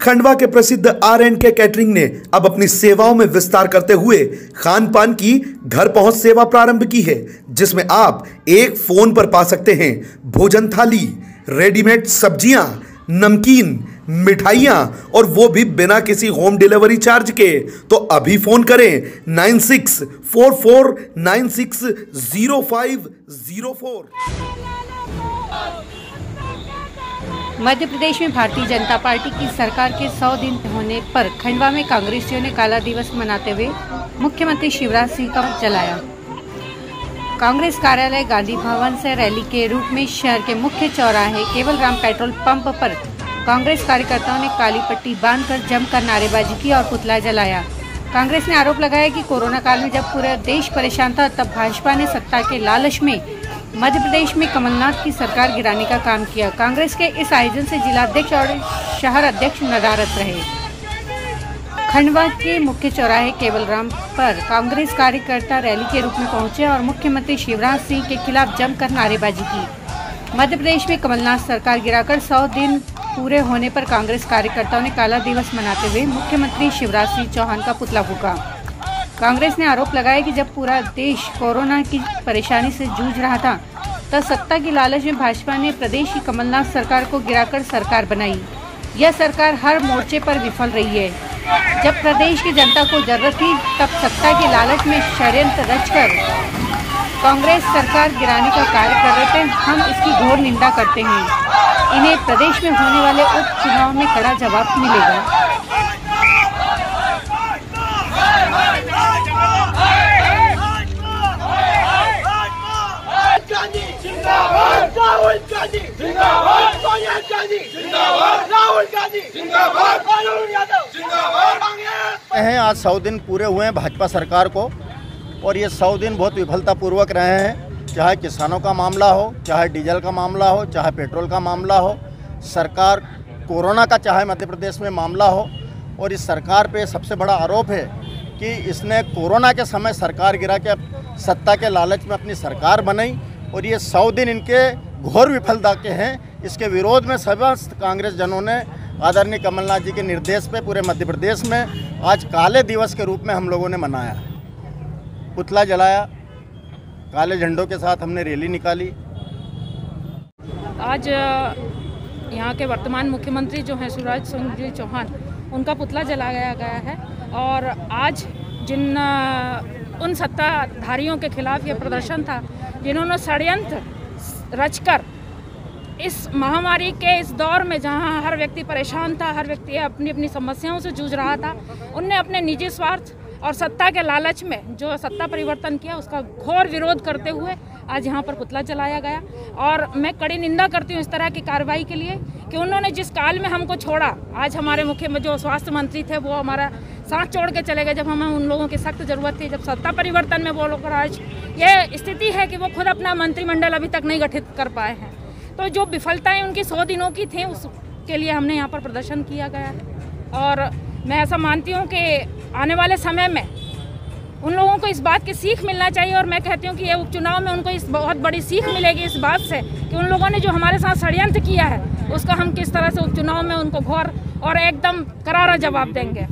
खंडवा के प्रसिद्ध are and के कैटरिंग ने अब अपनी सेवाओं में विस्तार करते हुए खान पान की घर पहुँच सेवा प्रारंभ की है, जिसमें आप एक फ़ोन पर पा सकते हैं भोजन थाली, रेडीमेड सब्ज़ियाँ, नमकीन, मिठाइयाँ और वो भी बिना किसी होम डिलीवरी चार्ज के। तो अभी फ़ोन करें nine six four four nine six zero five zero four. Madhya Pradesh में भारतीय जनता पार्टी की सरकार के 100 दिन होने पर खंडवा में कांग्रेसियों ने काला दिवस मनाते हुए मुख्यमंत्री शिवराज सिंह का चलाया कांग्रेस कार्यालय गांधी भवन से रैली के रूप में शहर के मुख्य चौराहे केवल राम पेट्रोल पंप पर कांग्रेस कार्यकर्ताओं ने काली पट्टी बांधकर जमकर नारेबाजी की और पुतला जलाया। कांग्रेस ने आरोप लगाया कि कोरोना काल में जब पूरा देश परेशान था, तब भाजपा ने सत्ता के लालच में मध्य प्रदेश में कमलनाथ की सरकार गिराने का काम किया। कांग्रेस के इस आयोजन से जिलाध्यक्ष और शहर अध्यक्ष नदारत रहे। खंडवा के मुख्य चौराहे केवल राम पर कांग्रेस कार्यकर्ता रैली के रूप में पहुँचे और मुख्यमंत्री शिवराज सिंह के खिलाफ जमकर नारेबाजी की। मध्य प्रदेश में कमलनाथ सरकार गिराकर 100 दिन पूरे होने पर कांग्रेस कार्यकर्ताओं ने काला दिवस मनाते हुए मुख्यमंत्री शिवराज सिंह चौहान का पुतला फूका। कांग्रेस ने आरोप लगाया कि जब पूरा देश कोरोना की परेशानी से जूझ रहा था तब सत्ता की लालच में भाजपा ने प्रदेश की कमलनाथ सरकार को गिराकर सरकार बनाई। यह सरकार हर मोर्चे पर विफल रही है। जब प्रदेश की जनता को ज़रूरत थी, तब सत्ता के लालच में षड्यंत्र रचकर कांग्रेस सरकार गिराने का कार्य कर रहे थे, हम इसकी घोर निंदा करते हैं। इन्हें प्रदेश में होने वाले उपचुनाव में कड़ा जवाब मिलेगा। जिंदाबाद। राहुल गांधी। जिंदाबाद। सोनिया गांधी। जिंदाबाद। राहुल गांधी। जिंदाबाद। अरुण यादव। जिंदाबाद। हैं आज सौ दिन पूरे हुए हैं भाजपा सरकार को और ये सौ दिन बहुत विफलतापूर्वक रहे हैं। चाहे किसानों का मामला हो चाहे डीजल का मामला हो चाहे पेट्रोल का मामला हो सरकार कोरोना का चाहे मध्य प्रदेश में मामला हो और इस सरकार पे सबसे बड़ा आरोप है कि इसने कोरोना के समय सरकार गिरा के सत्ता के लालच में अपनी सरकार बनाई। और ये सौ दिन इनके घोर विफलता के हैं। इसके विरोध में समस्त कांग्रेस जनों ने, आदरणीय कमलनाथ जी के निर्देश पे पूरे मध्य प्रदेश में आज काले दिवस के रूप में हम लोगों ने मनाया। पुतला जलाया, काले झंडों के साथ हमने रैली निकाली। आज यहाँ के वर्तमान मुख्यमंत्री जो हैं, शिवराज सिंह जी चौहान, उनका पुतला जलाया गया है। और आज जिन उन सत्ताधारियों के खिलाफ ये प्रदर्शन था, जिन्होंने षडयंत्र रचकर इस महामारी के इस दौर में जहाँ हर व्यक्ति परेशान था, हर व्यक्ति अपनी अपनी समस्याओं से जूझ रहा था, उनने अपने निजी स्वार्थ और सत्ता के लालच में जो सत्ता परिवर्तन किया, उसका घोर विरोध करते हुए आज यहाँ पर पुतला चलाया गया। और मैं कड़ी निंदा करती हूँ इस तरह की कार्रवाई के लिए कि उन्होंने जिस काल में हमको छोड़ा, आज हमारे मुख्य जो स्वास्थ्य मंत्री थे, वो हमारा साथ छोड़ के चले गए जब हमें उन लोगों की सख्त ज़रूरत थी, जब सत्ता परिवर्तन में वो लोग आज ये स्थिति है कि वो खुद अपना मंत्रिमंडल अभी तक नहीं गठित कर पाए हैं। तो जो विफलताएँ उनकी सौ दिनों की थी उसके लिए हमने यहाँ पर प्रदर्शन किया गया और मैं ऐसा मानती हूँ कि आने वाले समय में उन लोगों को इस बात की सीख मिलना चाहिए और मैं कहती हूँ कि ये उपचुनाव में उनको इस बहुत बड़ी सीख मिलेगी इस बात से कि उन लोगों ने जो हमारे साथ षडयंत्र किया है, उसका हम किस तरह से उपचुनाव में उनको घोर और एकदम करारा जवाब देंगे।